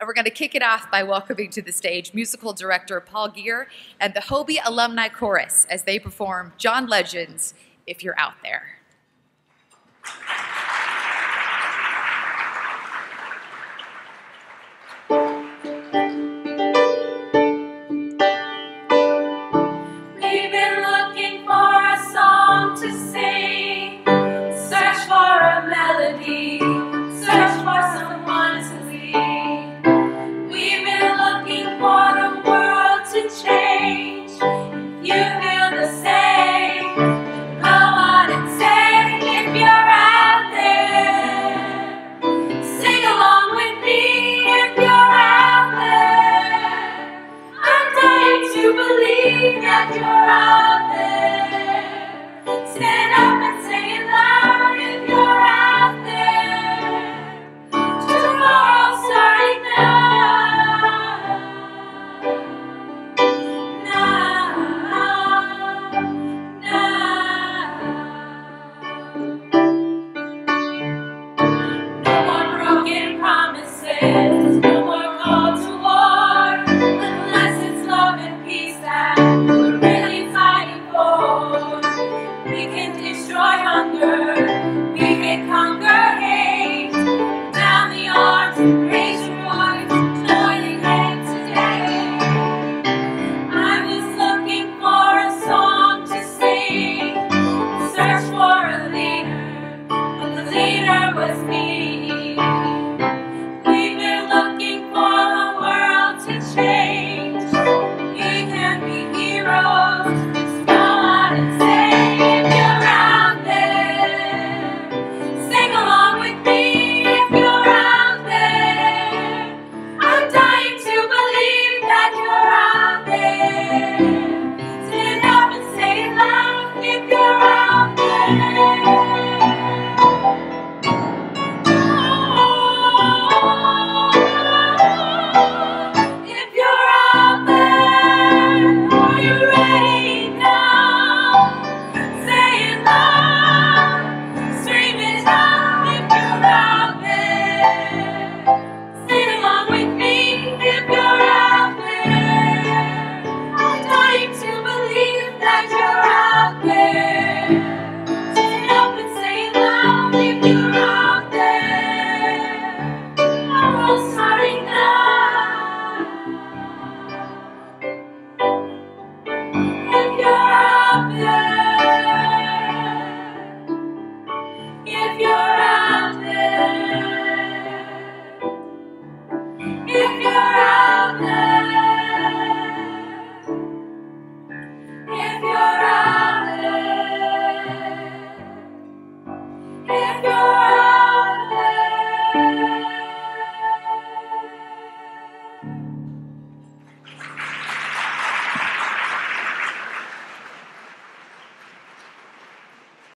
And we're going to kick it off by welcoming to the stage musical director Paul Gear and the HOBY Alumni Chorus as they perform John Legend's If You're Out There. melody